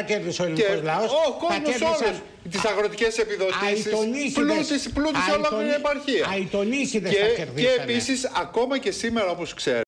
Τα κέρδισε ο ελληνικός λαός. ο κόσμος όλος. Τις αγροτικές επιδοτήσει. Πλούτησε όλα ολόκληρη την επαρχία. Αιτονίσιδε Και, κερδίσανε. και επίσης, ακόμα και σήμερα, όπως ξέρετε.